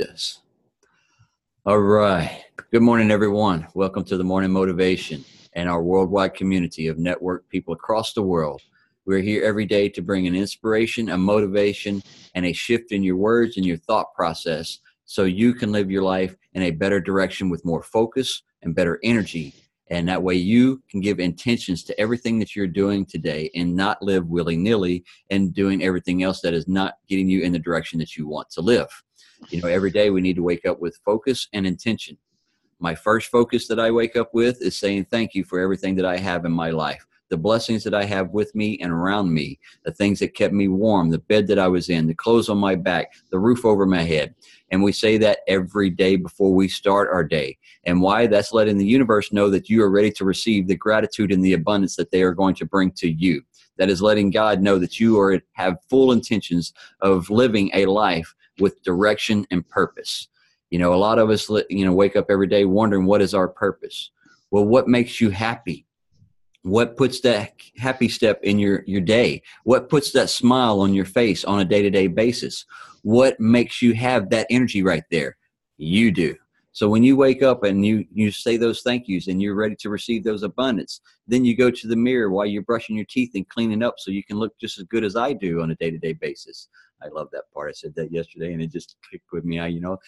this. All right. Good morning, everyone. Welcome to the Morning Motivation and our worldwide community of network people across the world. We're here every day to bring an inspiration, a motivation, and a shift in your words and your thought process so you can live your life in a better direction with more focus and better energy. And that way you can give intentions to everything that you're doing today and not live willy nilly and doing everything else that is not getting you in the direction that you want to live. You know, every day we need to wake up with focus and intention. My first focus that I wake up with is saying thank you for everything that I have in my life the blessings that I have with me and around me, the things that kept me warm, the bed that I was in, the clothes on my back, the roof over my head. And we say that every day before we start our day. And why? That's letting the universe know that you are ready to receive the gratitude and the abundance that they are going to bring to you. That is letting God know that you are have full intentions of living a life with direction and purpose. You know, a lot of us, you know, wake up every day wondering what is our purpose. Well, what makes you happy? what puts that happy step in your your day what puts that smile on your face on a day-to-day basis what makes you have that energy right there you do so when you wake up and you you say those thank yous and you're ready to receive those abundance then you go to the mirror while you're brushing your teeth and cleaning up so you can look just as good as i do on a day-to-day basis i love that part i said that yesterday and it just clicked with me I, you know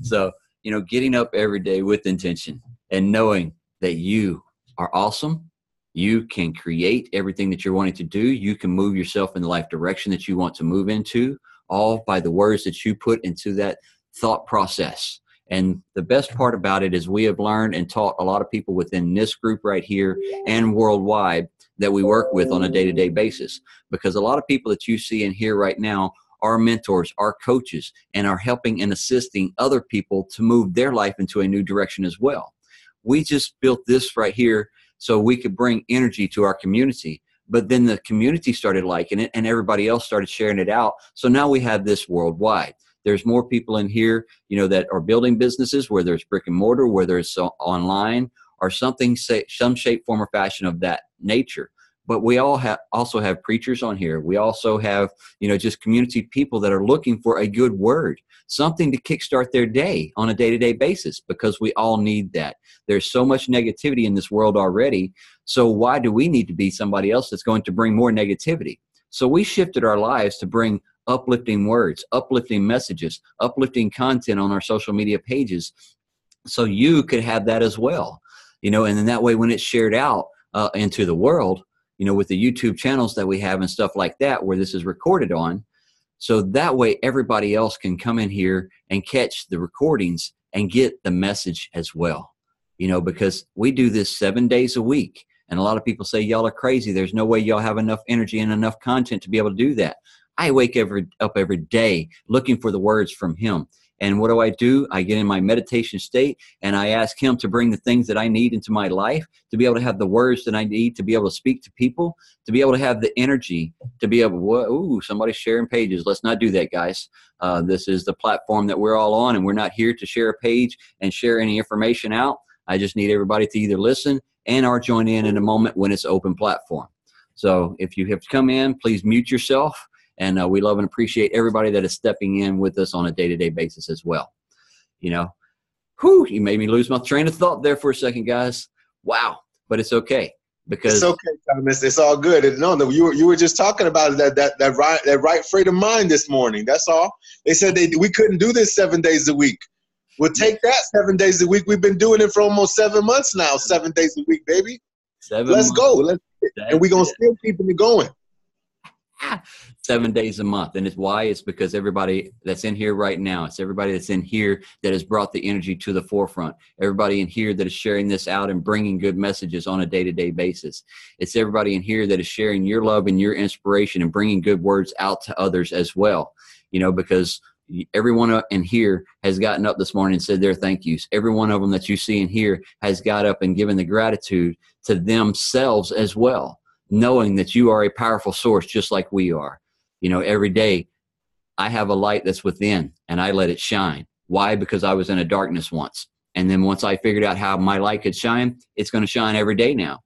so you know getting up every day with intention and knowing that you are awesome you can create everything that you're wanting to do. You can move yourself in the life direction that you want to move into, all by the words that you put into that thought process. And the best part about it is we have learned and taught a lot of people within this group right here and worldwide that we work with on a day to day basis. Because a lot of people that you see and hear right now are mentors, our coaches, and are helping and assisting other people to move their life into a new direction as well. We just built this right here so we could bring energy to our community but then the community started liking it and everybody else started sharing it out. So now we have this worldwide. There's more people in here you know that are building businesses whether it's brick and mortar whether it's online or something say, some shape form or fashion of that nature but we all have also have preachers on here. We also have you know just community people that are looking for a good word something to kickstart their day on a day-to-day basis because we all need that. There's so much negativity in this world already so why do we need to be somebody else that's going to bring more negativity? So we shifted our lives to bring uplifting words uplifting messages uplifting content on our social media pages so you could have that as well you know and then that way when it's shared out uh, into the world you know, with the YouTube channels that we have and stuff like that, where this is recorded on. So that way, everybody else can come in here and catch the recordings and get the message as well. You know, because we do this seven days a week. And a lot of people say, y'all are crazy. There's no way y'all have enough energy and enough content to be able to do that. I wake every, up every day looking for the words from Him. And what do I do? I get in my meditation state and I ask Him to bring the things that I need into my life to be able to have the words that I need to be able to speak to people, to be able to have the energy to be able to, ooh, somebody's sharing pages. Let's not do that, guys. Uh, this is the platform that we're all on, and we're not here to share a page and share any information out. I just need everybody to either listen and or join in in a moment when it's open platform. So if you have to come in, please mute yourself and uh, we love and appreciate everybody that is stepping in with us on a day-to-day basis as well. You know? Whew, you made me lose my train of thought there for a second guys. Wow. But it's okay because it's okay thomas. It's all good. No no you were, you were just talking about that that that right that right frame of mind this morning. That's all. They said they we couldn't do this seven days a week. We'll take that seven days a week. We've been doing it for almost seven months now seven days a week baby. Seven let's months. go. Let's and we're gonna it. still keep it going seven days a month. And it's why? It's because everybody that's in here right now, it's everybody that's in here that has brought the energy to the forefront. Everybody in here that is sharing this out and bringing good messages on a day to day basis. It's everybody in here that is sharing your love and your inspiration and bringing good words out to others as well. You know, because everyone in here has gotten up this morning and said their thank yous. Every one of them that you see in here has got up and given the gratitude to themselves as well knowing that you are a powerful source just like we are. You know, every day I have a light that's within and I let it shine. Why? Because I was in a darkness once. And then once I figured out how my light could shine, it's going to shine every day now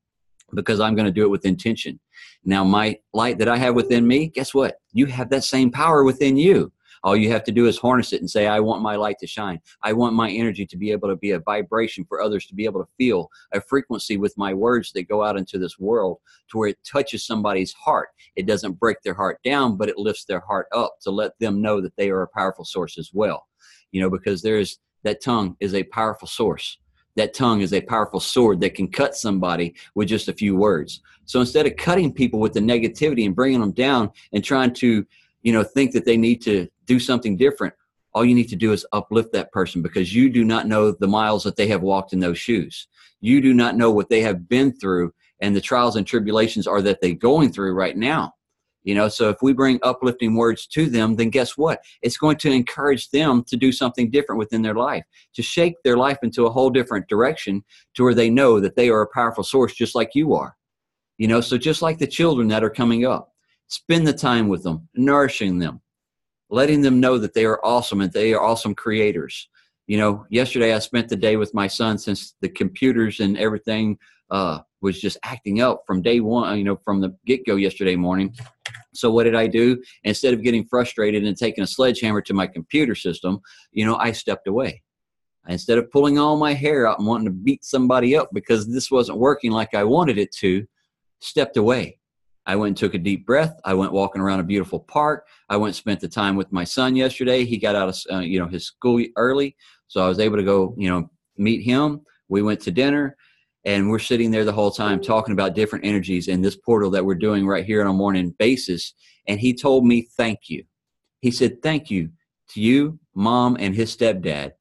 because I'm going to do it with intention. Now, my light that I have within me, guess what? You have that same power within you. All you have to do is harness it and say, I want my light to shine. I want my energy to be able to be a vibration for others to be able to feel a frequency with my words that go out into this world to where it touches somebody's heart. It doesn't break their heart down, but it lifts their heart up to let them know that they are a powerful source as well. You know, because there's that tongue is a powerful source that tongue is a powerful sword that can cut somebody with just a few words. So instead of cutting people with the negativity and bringing them down and trying to, you know, think that they need to do something different, all you need to do is uplift that person because you do not know the miles that they have walked in those shoes. You do not know what they have been through and the trials and tribulations are that they're going through right now. You know, so if we bring uplifting words to them, then guess what? It's going to encourage them to do something different within their life, to shake their life into a whole different direction to where they know that they are a powerful source just like you are. You know, so just like the children that are coming up, spend the time with them, nourishing them, letting them know that they are awesome and they are awesome creators. You know, yesterday I spent the day with my son since the computers and everything uh, was just acting up from day one, you know, from the get go yesterday morning. So what did I do? Instead of getting frustrated and taking a sledgehammer to my computer system, you know, I stepped away. Instead of pulling all my hair out and wanting to beat somebody up because this wasn't working like I wanted it to, stepped away. I went and took a deep breath. I went walking around a beautiful park. I went spent the time with my son yesterday. He got out of uh, you know his school early, so I was able to go you know meet him. We went to dinner and we're sitting there the whole time talking about different energies in this portal that we're doing right here on a morning basis and he told me thank you he said thank you to you mom and his stepdad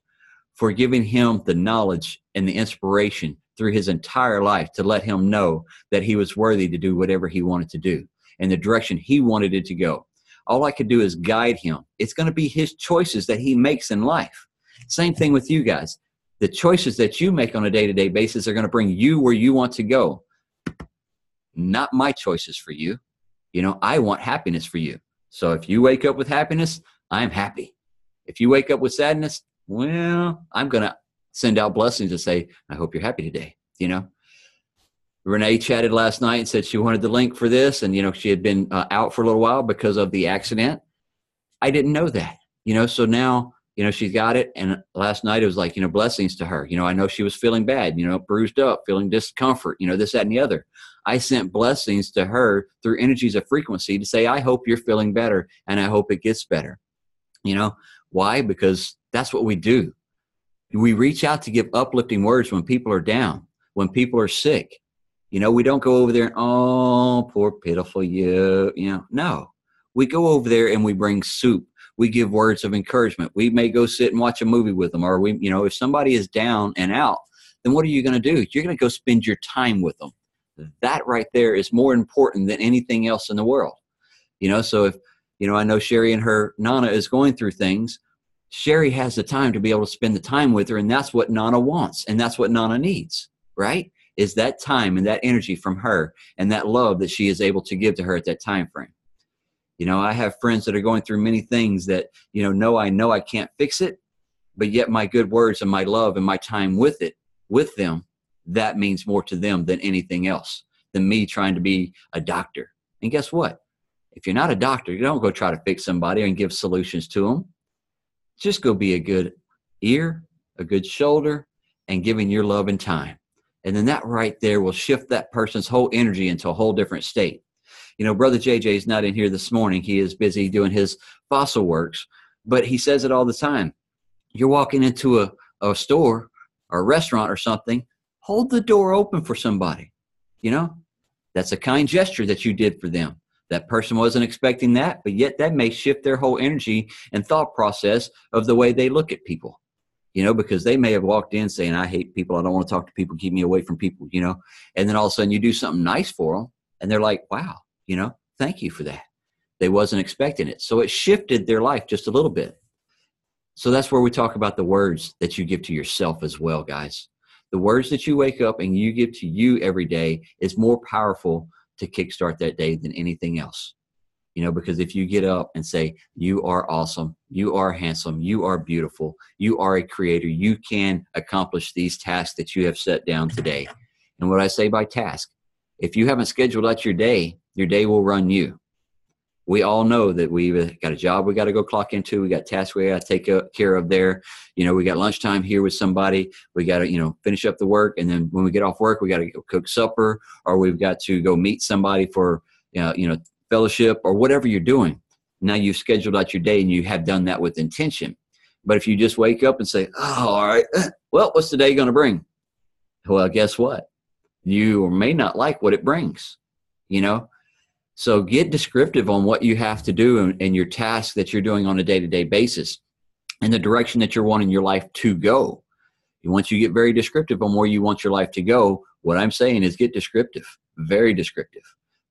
for giving him the knowledge and the inspiration through his entire life to let him know that he was worthy to do whatever he wanted to do and the direction he wanted it to go all i could do is guide him it's going to be his choices that he makes in life same thing with you guys the choices that you make on a day to day basis are going to bring you where you want to go. Not my choices for you. You know, I want happiness for you. So if you wake up with happiness, I'm happy. If you wake up with sadness, well, I'm going to send out blessings to say, I hope you're happy today. You know, Renee chatted last night and said she wanted the link for this. And, you know, she had been uh, out for a little while because of the accident. I didn't know that, you know, so now you know, she's got it. And last night it was like, you know, blessings to her. You know, I know she was feeling bad, you know, bruised up, feeling discomfort, you know, this, that, and the other. I sent blessings to her through energies of frequency to say, I hope you're feeling better and I hope it gets better. You know, why? Because that's what we do. We reach out to give uplifting words when people are down, when people are sick. You know, we don't go over there and, oh, poor, pitiful you. You know, no. We go over there and we bring soup we give words of encouragement. We may go sit and watch a movie with them, or we, you know, if somebody is down and out, then what are you going to do? You're going to go spend your time with them. Hmm. That right there is more important than anything else in the world. You know, so if, you know, I know Sherry and her Nana is going through things. Sherry has the time to be able to spend the time with her, and that's what Nana wants, and that's what Nana needs, right? Is that time and that energy from her and that love that she is able to give to her at that time frame. You know, I have friends that are going through many things that, you know, no, I know I can't fix it, but yet my good words and my love and my time with it, with them, that means more to them than anything else, than me trying to be a doctor. And guess what? If you're not a doctor, you don't go try to fix somebody and give solutions to them. Just go be a good ear, a good shoulder, and giving your love and time. And then that right there will shift that person's whole energy into a whole different state. You know, Brother JJ is not in here this morning. He is busy doing his fossil works, but he says it all the time. You're walking into a, a store or a restaurant or something, hold the door open for somebody. You know, that's a kind gesture that you did for them. That person wasn't expecting that, but yet that may shift their whole energy and thought process of the way they look at people you know, because they may have walked in saying, I hate people. I don't want to talk to people. Keep me away from people, you know. And then all of a sudden you do something nice for them and they're like, wow, you know, thank you for that. They wasn't expecting it. So it shifted their life just a little bit. So that's where we talk about the words that you give to yourself as well, guys. The words that you wake up and you give to you every day is more powerful to kickstart that day than anything else. You know, because if you get up and say, You are awesome, you are handsome, you are beautiful, you are a creator, you can accomplish these tasks that you have set down today. And what I say by task, if you haven't scheduled out your day, your day will run you. We all know that we've got a job we got to go clock into. We got tasks we got to take care of there. You know, we got lunchtime here with somebody. We got to, you know, finish up the work. And then when we get off work, we got to go cook supper or we've got to go meet somebody for, you know, you know, fellowship or whatever you're doing. Now you've scheduled out your day and you have done that with intention. But if you just wake up and say, oh, all right, well, what's the day going to bring? Well, guess what? You may not like what it brings, you know? So get descriptive on what you have to do and, and your tasks that you're doing on a day to day basis and the direction that you're wanting your life to go. Once you get very descriptive on where you want your life to go, what I'm saying is get descriptive, very descriptive.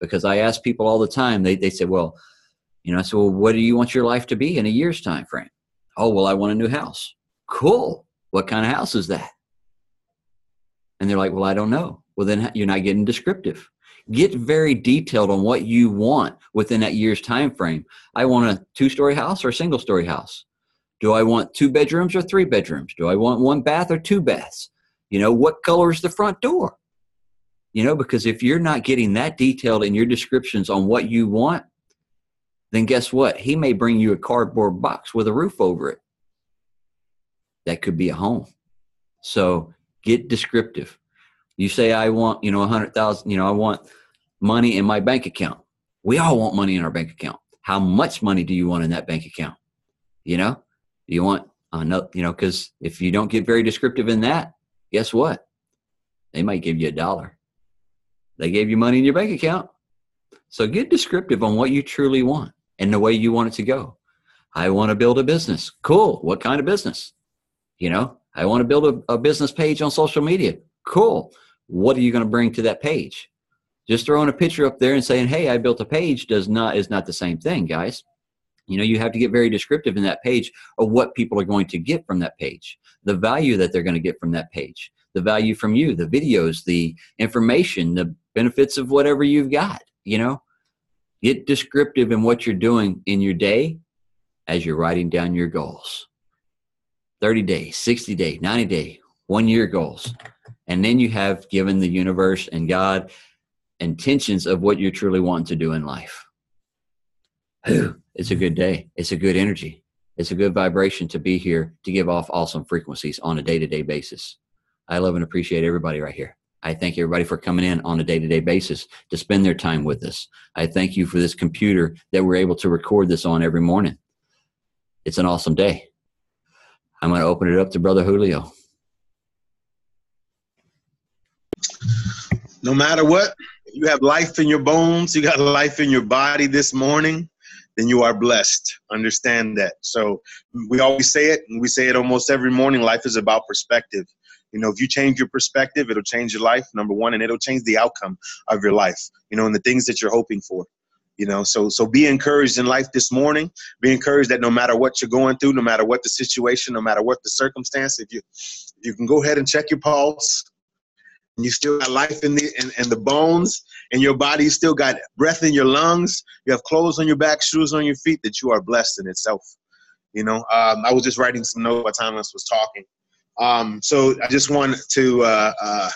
Because I ask people all the time, they, they say, well, you know, I said, well, what do you want your life to be in a year's time frame? Oh, well, I want a new house. Cool. What kind of house is that? And they're like, well, I don't know. Well, then you're not getting descriptive get very detailed on what you want within that year's time frame i want a two story house or a single story house? Do i want two bedrooms or three bedrooms? Do i want one bath or two baths? You know what color is the front door? You know because if you're not getting that detailed in your descriptions on what you want then guess what? He may bring you a cardboard box with a roof over it. That could be a home. So get descriptive you say, I want, you know, a hundred thousand, you know, I want money in my bank account. We all want money in our bank account. How much money do you want in that bank account? You know, you want, another, you know, because if you don't get very descriptive in that, guess what? They might give you a dollar. They gave you money in your bank account. So get descriptive on what you truly want and the way you want it to go. I want to build a business. Cool. What kind of business? You know, I want to build a, a business page on social media. Cool what are you going to bring to that page? Just throwing a picture up there and saying, "Hey, I built a page" does not is not the same thing, guys. You know, you have to get very descriptive in that page of what people are going to get from that page, the value that they're going to get from that page, the value from you, the videos, the information, the benefits of whatever you've got. You know, get descriptive in what you're doing in your day as you're writing down your goals 30 day, 60 day, 90 day, one year goals. And then you have given the universe and God intentions of what you're truly want to do in life. It's a good day. It's a good energy. It's a good vibration to be here to give off awesome frequencies on a day to day basis. I love and appreciate everybody right here. I thank everybody for coming in on a day to day basis to spend their time with us. I thank you for this computer that we're able to record this on every morning. It's an awesome day. I'm going to open it up to Brother Julio. No matter what, you have life in your bones, you got life in your body this morning, then you are blessed. Understand that. So we always say it, and we say it almost every morning. Life is about perspective. You know, if you change your perspective, it'll change your life, number one, and it'll change the outcome of your life, you know, and the things that you're hoping for. You know, so so be encouraged in life this morning. Be encouraged that no matter what you're going through, no matter what the situation, no matter what the circumstance, if you you can go ahead and check your pulse, you still got life in the in, in the bones and your body still got breath in your lungs. You have clothes on your back shoes on your feet that you are blessed in itself. You know um, i was just writing some notes while thomas was talking. Um, so i just wanted to uh, uh,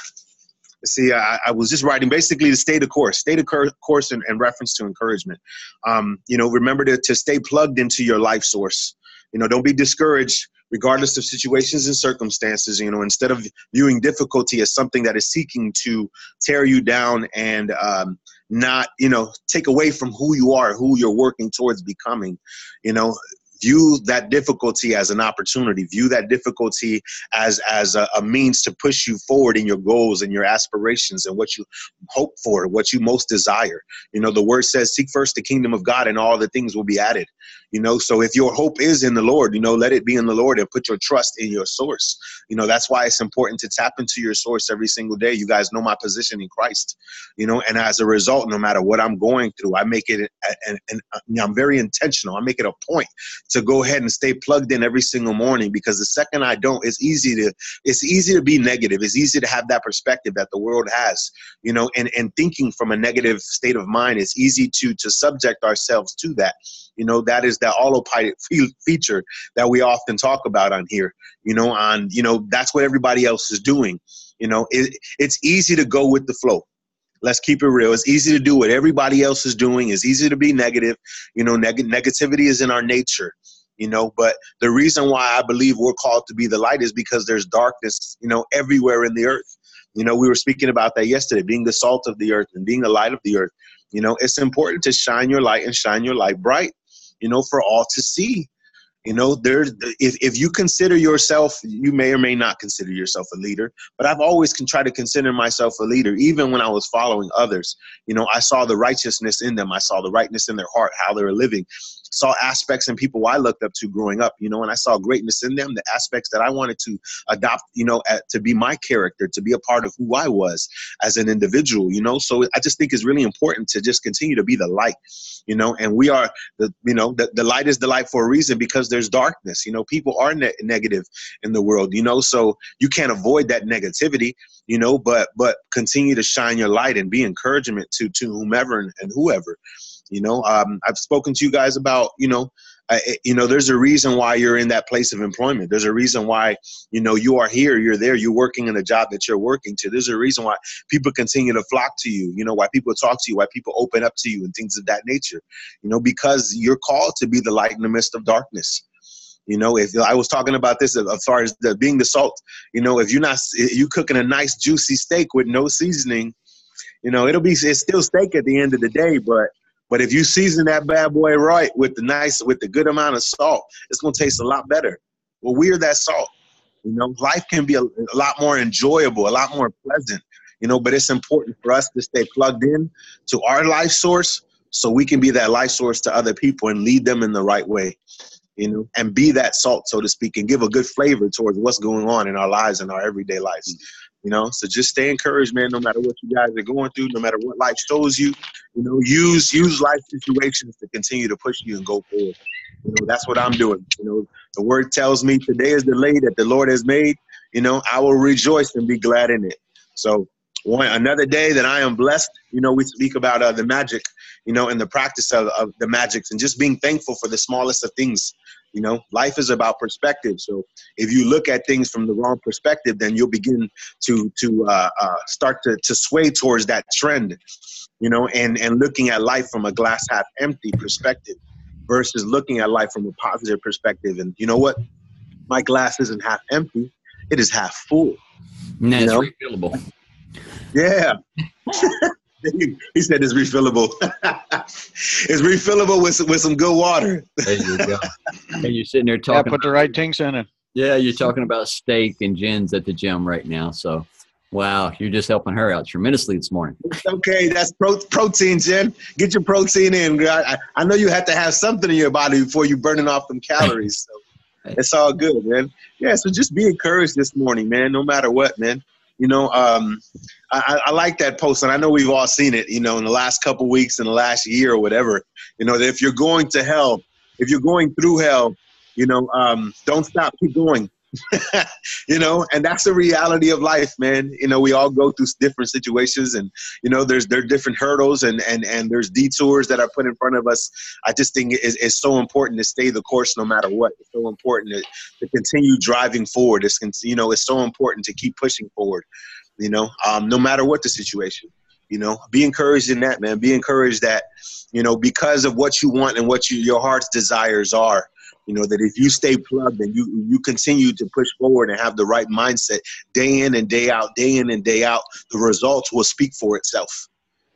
see I, I, was just writing basically to stay the course stay the course in, in reference to encouragement. Um, you know remember to, to stay plugged into your life source you know don't be discouraged regardless of situations and circumstances you know instead of viewing difficulty as something that is seeking to tear you down and um, not you know take away from who you are who you're working towards becoming you know view that difficulty as an opportunity view that difficulty as as a, a, means to push you forward in your goals and your aspirations and what you hope for what you most desire. You know the word says seek first the kingdom of god and all the things will be added. You know so if your hope is in the lord you know let it be in the lord and put your trust in your source. You know that's why it's important to tap into your source every single day. You guys know my position in christ. You know and as a result no matter what i'm going through i make it and, and i'm very intentional. I make it a point to go ahead and stay plugged in every single morning because the second I don't, it's easy to it's easy to be negative. It's easy to have that perspective that the world has, you know, and, and thinking from a negative state of mind, it's easy to to subject ourselves to that. You know, that is that autopilot feature that we often talk about on here, you know, on, you know, that's what everybody else is doing. You know, it, it's easy to go with the flow Let's keep it real. It's easy to do what everybody else is doing. It's easy to be negative. You know, neg- negativity is in our nature. You know, but the reason why I believe we're called to be the light is because there's darkness. You know, everywhere in the earth. You know, we were speaking about that yesterday, being the salt of the earth and being the light of the earth. You know, it's important to shine your light and shine your light bright. You know, for all to see. You know, there's if, if you consider yourself, you may or may not consider yourself a leader, but I've always can try to consider myself a leader, even when I was following others. You know, I saw the righteousness in them, I saw the rightness in their heart, how they were living, saw aspects in people I looked up to growing up, you know, and I saw greatness in them, the aspects that I wanted to adopt, you know, at, to be my character, to be a part of who I was as an individual, you know. So I just think it's really important to just continue to be the light, you know, and we are the, you know, the, the light is the light for a reason because there's darkness, you know, people are ne- negative in the world, you know, so you can't avoid that negativity, you know, but, but continue to shine your light and be encouragement to, to whomever and, and whoever, you know, um, I've spoken to you guys about, you know, uh, you know, there's a reason why you're in that place of employment. There's a reason why, you know, you are here, you're there, you're working in a job that you're working to. There's a reason why people continue to flock to you, you know, why people talk to you, why people open up to you and things of that nature, you know, because you're called to be the light in the midst of darkness. You know, if I was talking about this as far as the, being the salt, you know, if you're not, you cooking a nice juicy steak with no seasoning, you know, it'll be, it's still steak at the end of the day, but but if you season that bad boy right with the nice, with the good amount of salt, it's gonna taste a lot better. Well, we're that salt. You know, life can be a, a lot more enjoyable, a lot more pleasant. You know, but it's important for us to stay plugged in to our life source so we can be that life source to other people and lead them in the right way you know, and be that salt, so to speak, and give a good flavor towards what's going on in our lives and our everyday lives. You know, so just stay encouraged, man. No matter what you guys are going through, no matter what life shows you, you know, use use life situations to continue to push you and go forward. You know, that's what I'm doing. You know, the word tells me today is the day that the Lord has made. You know, I will rejoice and be glad in it. So one another day that I am blessed. You know, we speak about uh, the magic, you know, and the practice of, of the magics and just being thankful for the smallest of things. You know, life is about perspective. So if you look at things from the wrong perspective, then you'll begin to to uh, uh, start to to sway towards that trend. You know, and and looking at life from a glass half empty perspective versus looking at life from a positive perspective. And you know what? My glass isn't half empty; it is half full. No, it's refillable. Yeah. he said it's refillable. it's refillable with with some good water. there you go. And you're sitting there talking. Yeah, put the right things in it. Yeah, you're talking about steak and Jen's at the gym right now. So, wow, you're just helping her out tremendously this morning. It's okay. That's pro- protein, Jen. Get your protein in. I, I know you have to have something in your body before you're burning off them calories. So it's all good, man. Yeah, so just be encouraged this morning, man. No matter what, man you know, um, I, I, like that post, and I know we've all seen it. You know, in the last couple weeks, in the last year, or whatever. You know, that if you're going to hell, if you're going through hell, you know, um, don't stop, keep going. you know, and that's the reality of life, man. You know, we all go through different situations, and you know, there's there are different hurdles, and and and there's detours that are put in front of us. I just think it's, it's so important to stay the course no matter what. It's so important to, to continue driving forward. It's you know, it's so important to keep pushing forward. You know, um, no matter what the situation. You know, be encouraged in that, man. Be encouraged that, you know, because of what you want and what you, your heart's desires are, you know that if you stay plugged and you you continue to push forward and have the right mindset day in and day out day in and day out the results will speak for itself.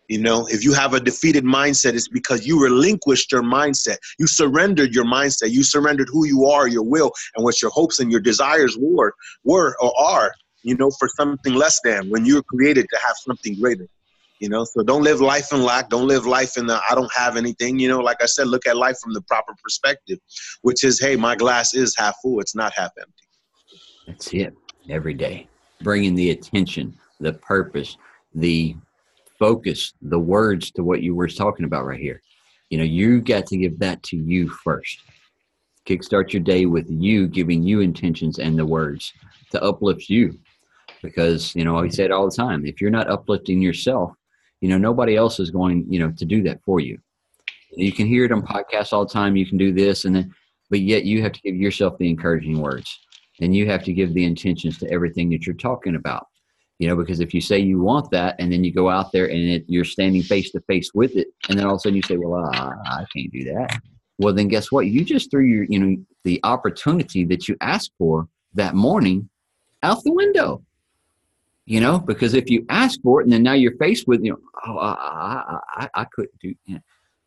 You know if you have a defeated mindset it's because you relinquished your mindset. You surrendered your mindset. You surrendered who you are your will and what your hopes and your desires were were or are you know for something less than when you were created to have something greater you know? So don't live life in lack. Don't live life in the i don't have anything you know? Like i said look at life from the proper perspective which is hey my glass is half full. It's not half empty. That's it. Every day. Bringing the attention the purpose the focus the words to what you were talking about right here. You know you got to give that to you first. Kickstart your day with you giving you intentions and the words to uplift you. Because you know I say it all the time if you're not uplifting yourself you know nobody else is going you know to do that for you you can hear it on podcasts all the time you can do this and then but yet you have to give yourself the encouraging words and you have to give the intentions to everything that you're talking about You know, because if you say you want that and then you go out there and it, you're standing face to face with it, and then all of a sudden you say, "Well, I, I can't do that." Well, then guess what? You just threw your, you know, the opportunity that you asked for that morning out the window. You know, because if you ask for it and then now you're faced with, you know, oh, I, I, I, I couldn't do. You.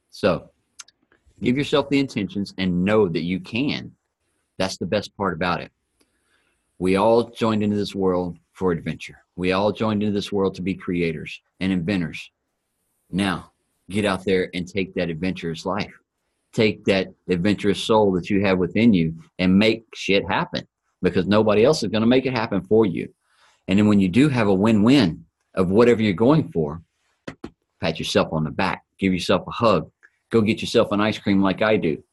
So, give yourself the intentions and know that you can. That's the best part about it. We all joined into this world for adventure. We all joined into this world to be creators and inventors. Now, get out there and take that adventurous life. Take that adventurous soul that you have within you and make shit happen because nobody else is going to make it happen for you. And then when you do have a win win of whatever you're going for, pat yourself on the back, give yourself a hug, go get yourself an ice cream like I do.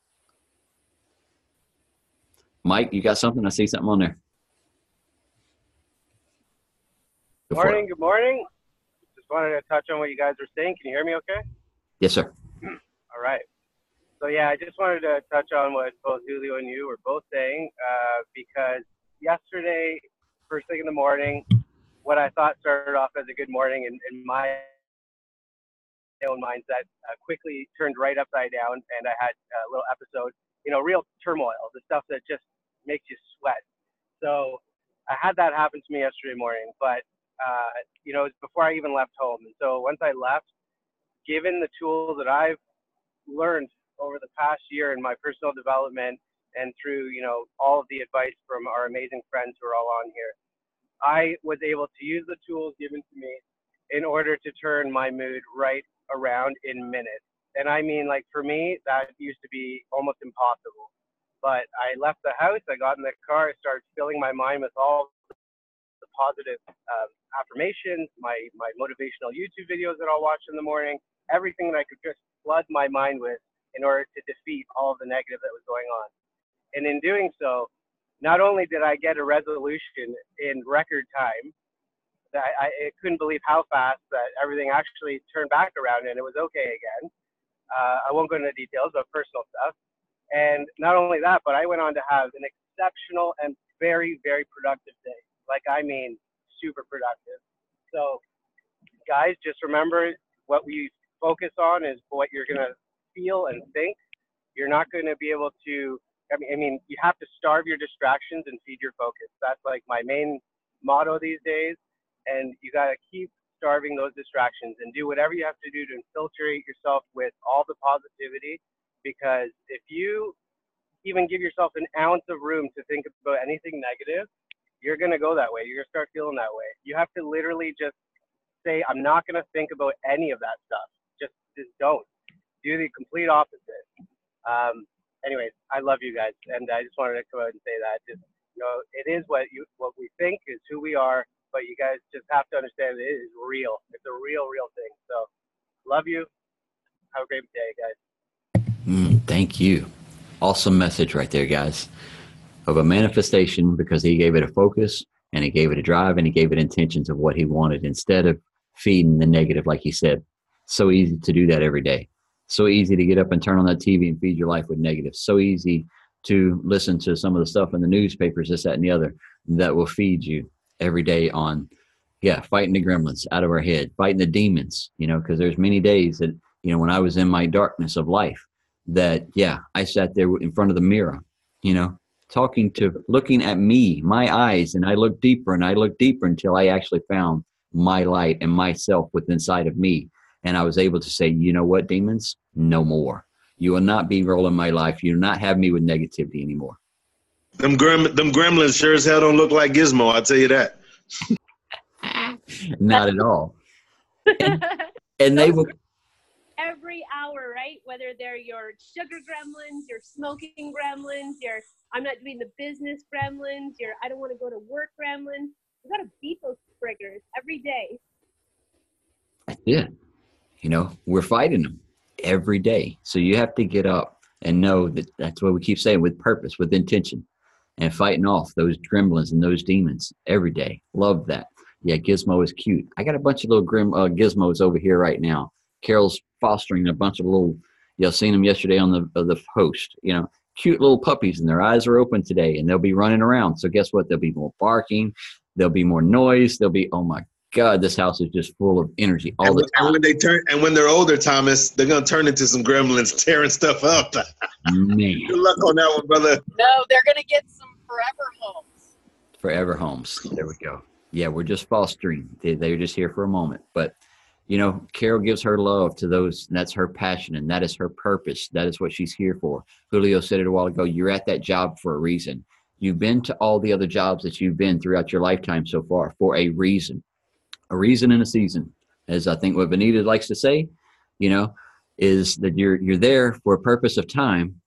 Mike, you got something? I see something on there. Good morning. Good morning. Just wanted to touch on what you guys were saying. Can you hear me okay? Yes, sir. All right. So, yeah, I just wanted to touch on what both Julio and you were both saying uh, because yesterday, first thing in the morning, what I thought started off as a good morning in, in my own mindset uh, quickly turned right upside down, and I had a little episode, you know, real turmoil, the stuff that just makes you sweat. So I had that happen to me yesterday morning, but uh, you know, it was before I even left home. And so once I left, given the tools that I've learned over the past year in my personal development and through, you know, all of the advice from our amazing friends who are all on here, I was able to use the tools given to me in order to turn my mood right around in minutes. And I mean, like for me, that used to be almost impossible. But I left the house, I got in the car, I started filling my mind with all the positive um, affirmations, my my motivational YouTube videos that I'll watch in the morning, everything that I could just flood my mind with in order to defeat all of the negative that was going on. And in doing so, not only did I get a resolution in record time, I, I couldn't believe how fast that everything actually turned back around and it was okay again. Uh, I won't go into details of personal stuff. And not only that, but I went on to have an exceptional and very, very productive day. Like, I mean, super productive. So, guys, just remember what we focus on is what you're going to feel and think. You're not going to be able to, I mean, I mean, you have to starve your distractions and feed your focus. That's like my main motto these days. And you got to keep starving those distractions and do whatever you have to do to infiltrate yourself with all the positivity. Because if you even give yourself an ounce of room to think about anything negative, you're gonna go that way. You're gonna start feeling that way. You have to literally just say, I'm not gonna think about any of that stuff. Just just don't. Do the complete opposite. Um, anyways, I love you guys, and I just wanted to come out and say that. Just you know, it is what you what we think is who we are, but you guys just have to understand it is real. It's a real, real thing. So, love you. Have a great day, guys. Mm, thank you. Awesome message right there, guys of a manifestation because he gave it a focus and he gave it a drive and he gave it intentions of what he wanted instead of feeding the negative, like he said. So easy to do that every day. So easy to get up and turn on that TV and feed your life with negative. So easy to listen to some of the stuff in the newspapers, this, that, and the other that will feed you every day on, yeah, fighting the gremlins out of our head, fighting the demons, you know, because there's many days that, you know, when I was in my darkness of life, that, yeah, I sat there in front of the mirror, you know, talking to looking at me my eyes and i looked deeper and i looked deeper until i actually found my light and myself within inside of me and i was able to say you know what demons no more you will not be rolling my life you will not have me with negativity anymore them, grem- them gremlins sure as hell don't look like gizmo i'll tell you that not at all and, and they will every hour, right? Whether they're your sugar gremlins, your smoking gremlins, your I'm not doing the business gremlins, your I don't want to go to work gremlins. You got to beat those triggers every day. Yeah. You know, we're fighting them every day. So you have to get up and know that that's what we keep saying with purpose, with intention, and fighting off those gremlins and those demons every day. Love that. Yeah, Gizmo is cute. I got a bunch of little grim uh, gizmos over here right now. Carol's fostering a bunch of little, know, seen them yesterday on the uh, the post. You know, cute little puppies, and their eyes are open today, and they'll be running around. So guess what? They'll be more barking, there'll be more noise, there'll be oh my God, this house is just full of energy all and, the time. And when they turn, and when they're older, Thomas, they're gonna turn into some gremlins, tearing stuff up. Man, Good luck on that one, brother. No, they're gonna get some forever homes. forever homes. There we go. Yeah, we're just fostering. They, they're just here for a moment. But, you know, Carol gives her love to those, and that's her passion, and that is her purpose. That is what she's here for. Julio said it a while ago you're at that job for a reason. You've been to all the other jobs that you've been throughout your lifetime so far for a reason, a reason and a season. As I think what Benita likes to say, you know, is that you're you're there for a purpose of time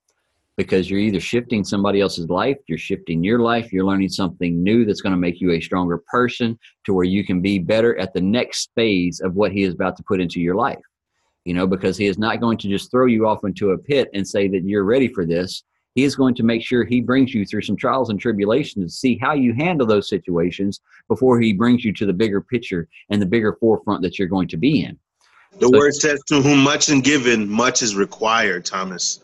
because you're either shifting somebody else's life, you're shifting your life, you're learning something new that's going to make you a stronger person to where you can be better at the next phase of what he is about to put into your life. You know, because he is not going to just throw you off into a pit and say that you're ready for this. He is going to make sure he brings you through some trials and tribulations to see how you handle those situations before he brings you to the bigger picture and the bigger forefront that you're going to be in. The So- word says, "To whom much and given, much is required." Thomas,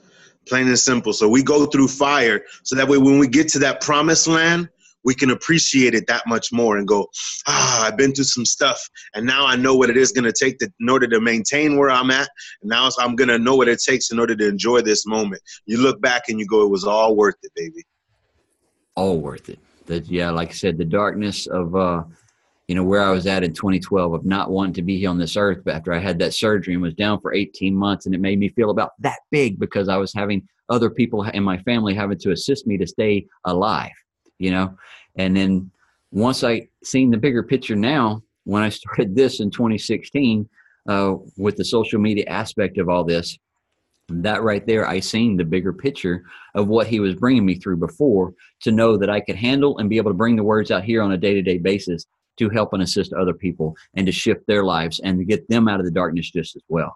plain and simple. So we go through fire, so that way when we get to that promised land, we can appreciate it that much more and go, "Ah, I've been through some stuff, and now I know what it is going to take in order to maintain where I'm at. And now I'm going to know what it takes in order to enjoy this moment." You look back and you go, "It was all worth it, baby." all worth it. That yeah, like I said, the darkness of uh, you know, where I was at in 2012 of not wanting to be here on this earth, but after I had that surgery and was down for 18 months, and it made me feel about that big because I was having other people in my family having to assist me to stay alive, you know. And then once I seen the bigger picture now, when I started this in 2016 uh, with the social media aspect of all this, that right there, I seen the bigger picture of what he was bringing me through before to know that I could handle and be able to bring the words out here on a day to day basis to help and assist other people and to shift their lives and to get them out of the darkness just as well.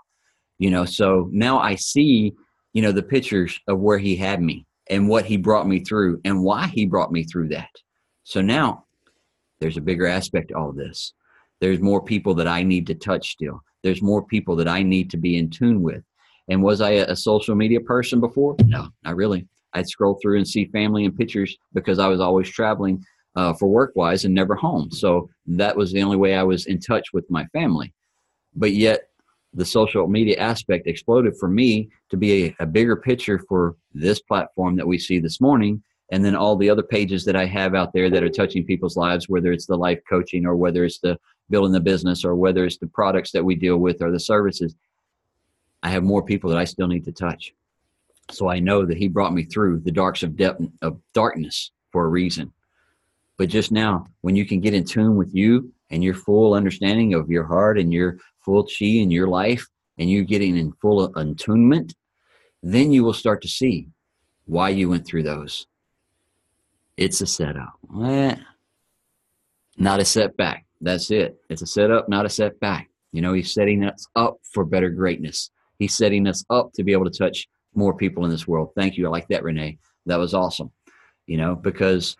You know, so now I see, you know, the pictures of where he had me and what he brought me through and why he brought me through that. So now there's a bigger aspect to all this. There's more people that I need to touch still. There's more people that I need to be in tune with. And was I a social media person before? No, not really. I'd scroll through and see family and pictures because I was always traveling uh, for work wise and never home. So that was the only way I was in touch with my family. But yet, the social media aspect exploded for me to be a, a bigger picture for this platform that we see this morning. And then all the other pages that I have out there that are touching people's lives, whether it's the life coaching or whether it's the building the business or whether it's the products that we deal with or the services, I have more people that I still need to touch. So I know that He brought me through the darks of depth of darkness for a reason. But just now, when you can get in tune with you and your full understanding of your heart and your full chi in your life, and you're getting in full attunement, then you will start to see why you went through those. It's a setup. Eh, not a setback. That's it. It's a setup, not a setback. You know, he's setting us up for better greatness. He's setting us up to be able to touch more people in this world. Thank you. I like that, Renee. That was awesome. You know, because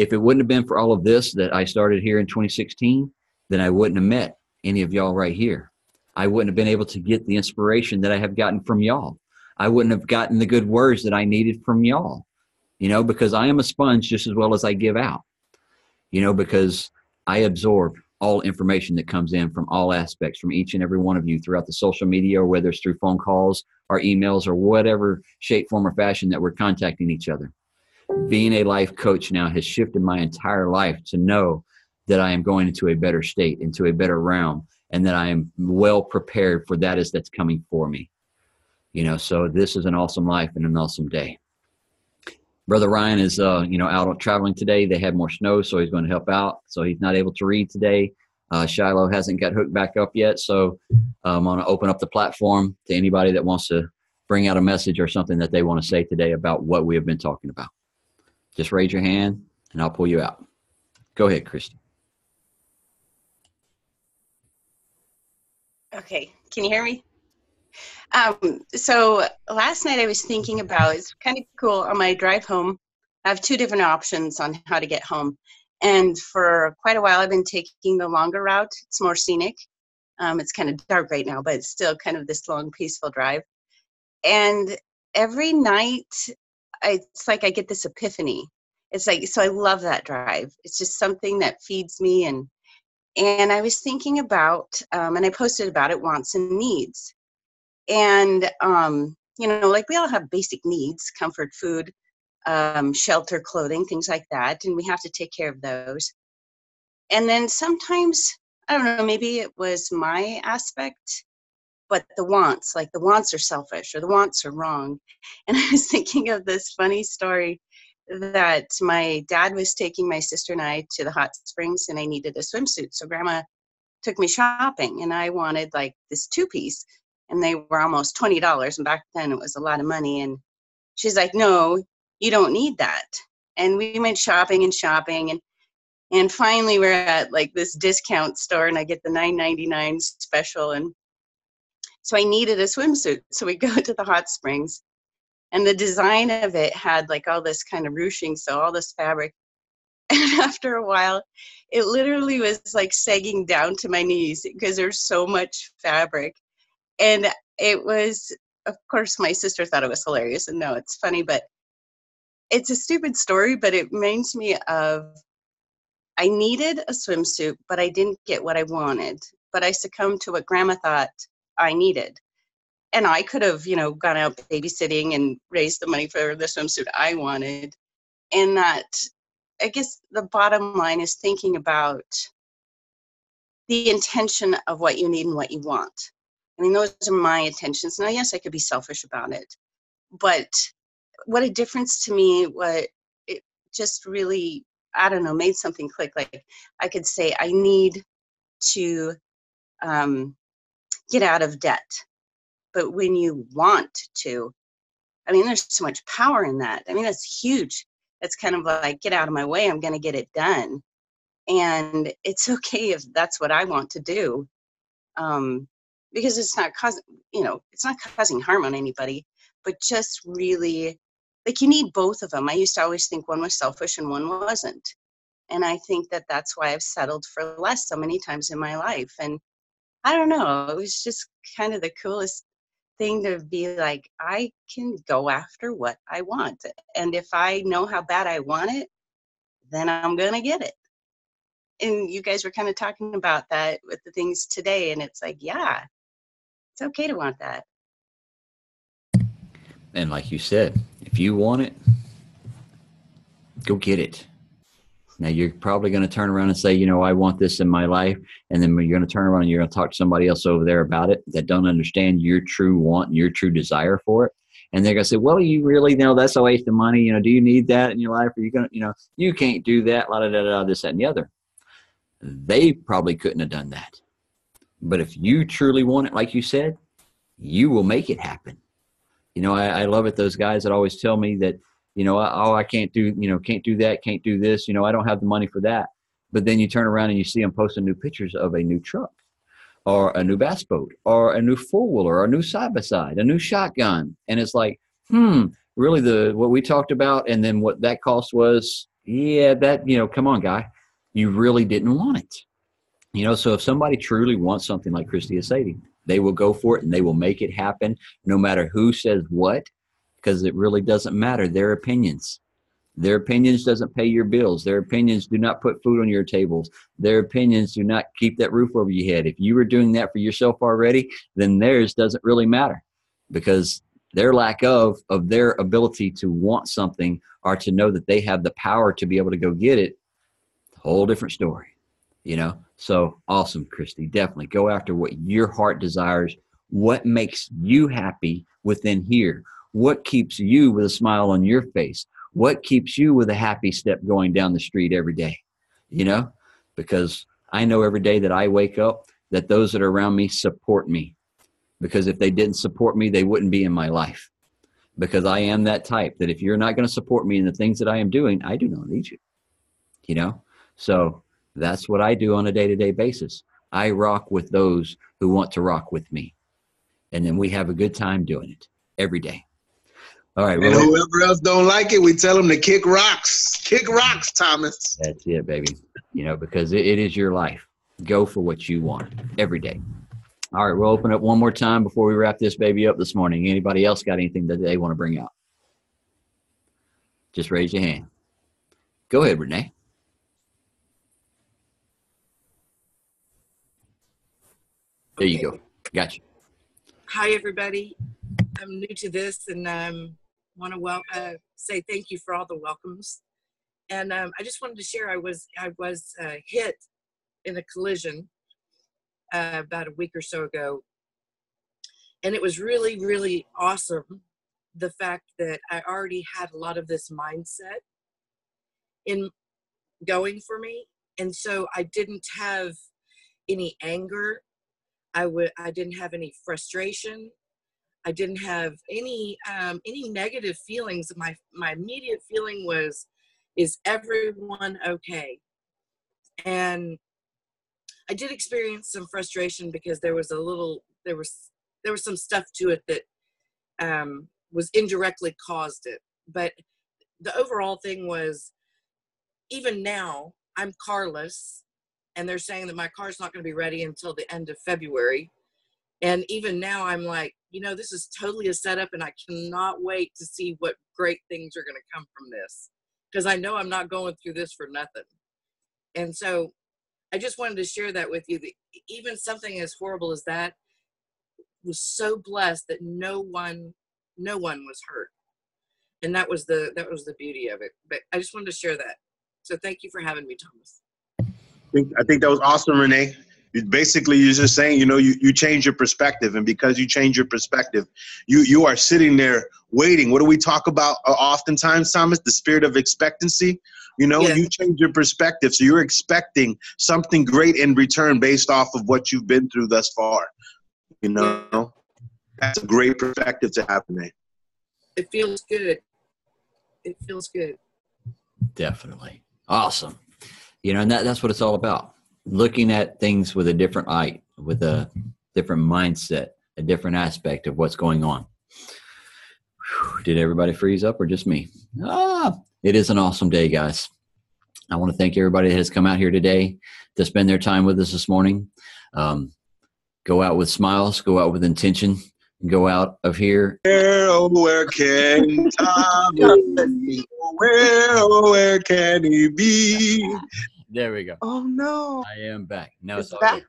if it wouldn't have been for all of this that I started here in 2016, then I wouldn't have met any of y'all right here. I wouldn't have been able to get the inspiration that I have gotten from y'all. I wouldn't have gotten the good words that I needed from y'all, you know, because I am a sponge just as well as I give out, you know, because I absorb all information that comes in from all aspects from each and every one of you throughout the social media or whether it's through phone calls or emails or whatever shape, form, or fashion that we're contacting each other. Being a life coach now has shifted my entire life to know that I am going into a better state, into a better realm, and that I am well prepared for that is that's coming for me. You know, so this is an awesome life and an awesome day. Brother Ryan is, uh, you know, out traveling today. They had more snow, so he's going to help out. So he's not able to read today. Uh, Shiloh hasn't got hooked back up yet, so I'm going to open up the platform to anybody that wants to bring out a message or something that they want to say today about what we have been talking about. Just raise your hand, and I'll pull you out. Go ahead, Christy. Okay, can you hear me? Um, so last night I was thinking about it's kind of cool on my drive home. I have two different options on how to get home, and for quite a while I've been taking the longer route. It's more scenic. Um, it's kind of dark right now, but it's still kind of this long, peaceful drive. And every night, I, it's like I get this epiphany. It's like so I love that drive. It's just something that feeds me and and I was thinking about, um, and I posted about it, wants and needs. And, um, you know, like we all have basic needs comfort, food, um, shelter, clothing, things like that. And we have to take care of those. And then sometimes, I don't know, maybe it was my aspect, but the wants, like the wants are selfish or the wants are wrong. And I was thinking of this funny story that my dad was taking my sister and I to the hot springs and I needed a swimsuit. So grandma took me shopping and I wanted like this two piece and they were almost $20 and back then it was a lot of money and she's like, "No, you don't need that." And we went shopping and shopping and and finally we're at like this discount store and I get the 9.99 special and so I needed a swimsuit. So we go to the hot springs and the design of it had like all this kind of ruching so all this fabric and after a while it literally was like sagging down to my knees because there's so much fabric and it was of course my sister thought it was hilarious and no it's funny but it's a stupid story but it reminds me of i needed a swimsuit but i didn't get what i wanted but i succumbed to what grandma thought i needed and I could have, you know, gone out babysitting and raised the money for the swimsuit I wanted. And that, I guess, the bottom line is thinking about the intention of what you need and what you want. I mean, those are my intentions. Now, yes, I could be selfish about it, but what a difference to me! What it just really, I don't know, made something click. Like I could say, I need to um, get out of debt. But when you want to i mean there's so much power in that. I mean that's huge. It's kind of like get out of my way i'm going to get it done. And it's okay if that's what i want to do um, because it's not causing you know it's not causing harm on anybody but just really like you need both of them i used to always think one was selfish and one wasn't. And i think that that's why i've settled for less so many times in my life. And i don't know it was just kind of the coolest thing to be like, I can go after what I want. And if I know how bad I want it, then I'm going to get it. And you guys were kind of talking about that with the things today. And it's like, yeah, it's okay to want that. And like you said, if you want it, go get it. Now you're probably going to turn around and say, you know, I want this in my life, and then you're going to turn around and you're going to talk to somebody else over there about it that don't understand your true want, and your true desire for it, and they're going to say, well, you really know that's a waste of money. You know, do you need that in your life? Are you going to, you know, you can't do that, la da da da, this that and the other. They probably couldn't have done that, but if you truly want it, like you said, you will make it happen. You know, I, I love it. Those guys that always tell me that you know, oh, I can't do, you know, can't do that, can't do this, you know, I don't have the money for that. But then you turn around and you see them posting new pictures of a new truck or a new bass boat or a new four wheeler or a new side by side, a new shotgun. And it's like, hmm, really the what we talked about and then what that cost was, yeah, that, you know, come on, guy. You really didn't want it. You know, so if somebody truly wants something like Christy is saying, they will go for it and they will make it happen no matter who says what because it really doesn't matter. Their opinions. Their opinions doesn't pay your bills. Their opinions do not put food on your tables. Their opinions do not keep that roof over your head. If you were doing that for yourself already then theirs doesn't really matter because their lack of of their ability to want something or to know that they have the power to be able to go get it whole different story you know? So awesome christy. Definitely go after what your heart desires what makes you happy within here what keeps you with a smile on your face? What keeps you with a happy step going down the street every day? You know, because I know every day that I wake up that those that are around me support me. Because if they didn't support me, they wouldn't be in my life. Because I am that type that if you're not going to support me in the things that I am doing, I do not need you. You know? So that's what I do on a day to day basis. I rock with those who want to rock with me. And then we have a good time doing it every day. All right. And whoever else don't like it, we tell them to kick rocks. Kick rocks, Thomas. That's it, baby. You know, because it, it is your life. Go for what you want every day. All right, we'll open up one more time before we wrap this baby up this morning. Anybody else got anything that they want to bring out? Just raise your hand. Go ahead, Renee. There you go. Gotcha. Hi, everybody. I'm new to this and um, want to uh, say thank you for all the welcomes. And um, I just wanted to share I was I was uh, hit in a collision uh, about a week or so ago, and it was really really awesome. The fact that I already had a lot of this mindset in going for me, and so I didn't have any anger. I would I didn't have any frustration. I didn't have any um, any negative feelings. My my immediate feeling was, is everyone okay? And I did experience some frustration because there was a little there was there was some stuff to it that um, was indirectly caused it. But the overall thing was, even now I'm carless, and they're saying that my car's not going to be ready until the end of February. And even now, I'm like, you know, this is totally a setup, and I cannot wait to see what great things are going to come from this because I know I'm not going through this for nothing. And so I just wanted to share that with you. That even something as horrible as that was so blessed that no one, no one was hurt, and that was the that was the beauty of it. But I just wanted to share that. So thank you for having me, Thomas. I think, I think that was awesome, Renee. It basically, you're just saying, you know, you, you change your perspective, and because you change your perspective, you you are sitting there waiting. What do we talk about uh, oftentimes, Thomas? The spirit of expectancy. You know, Yeah. you change your perspective, so you're expecting something great in return based off of what you've been through thus far. You know, that's a great perspective to have, Renee. It feels good. It feels good. Definitely. Awesome. You know, and that, that's what it's all about. Looking at things with a different eye, with a different mindset, a different aspect of what's going on. Whew, Did everybody freeze up or just me? Ah, it is an awesome day, guys. I want to thank everybody that has come out here today to spend their time with us this morning. Um, go out with smiles, go out with intention, go out of here Where, oh, where can Tommy be? Where, oh, where can he be? There we go. Oh no. I am back. No, it's It's back? good.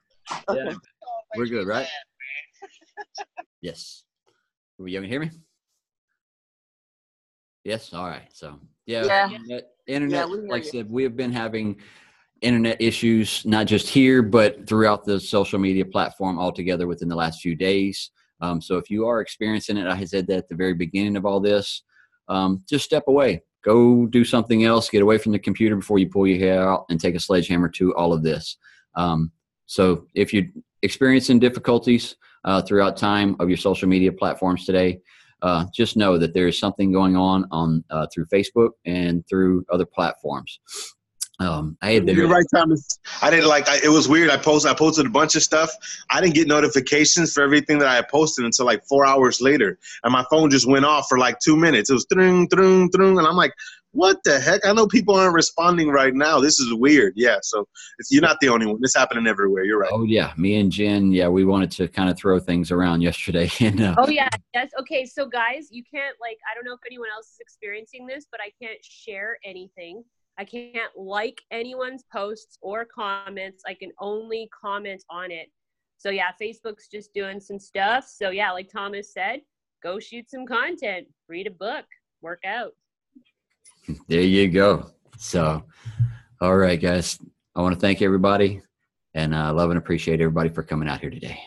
Okay. Yeah. We're good, right? Yes. Were you able to hear me? Yes. All right. So yeah, Yeah. internet, internet we hear like I said, we have been having internet issues not just here but throughout the social media platform altogether within the last few days. Um, so if you are experiencing it, I said that at the very beginning of all this, um, just step away. Go do something else. Get away from the computer before you pull your hair out and take a sledgehammer to all of this. Um, so if you're experiencing difficulties uh, throughout time of your social media platforms today, uh, just know that there is something going on on uh, through Facebook and through other platforms. Um, I had You're right, Thomas. I didn't like. I, it was weird. I posted. I posted a bunch of stuff. I didn't get notifications for everything that I had posted until like four hours later, and my phone just went off for like two minutes. It was thring, thring, thring, and I'm like, "What the heck?" I know people aren't responding right now. This is weird. Yeah. So it's, you're not the only one. It's happening everywhere. You're right. Oh yeah, me and Jen. Yeah, we wanted to kind of throw things around yesterday, and uh, Oh yeah, yes. Okay, so guys, you can't like I don't know if anyone else is experiencing this, but I can't share anything. I can't like anyone's posts or comments. I can only comment on it. So yeah, Facebook's just doing some stuff. So yeah, like Thomas said, go shoot some content, read a book, work out. there you go. So, all right, guys. I want to thank everybody, and I love and appreciate everybody for coming out here today.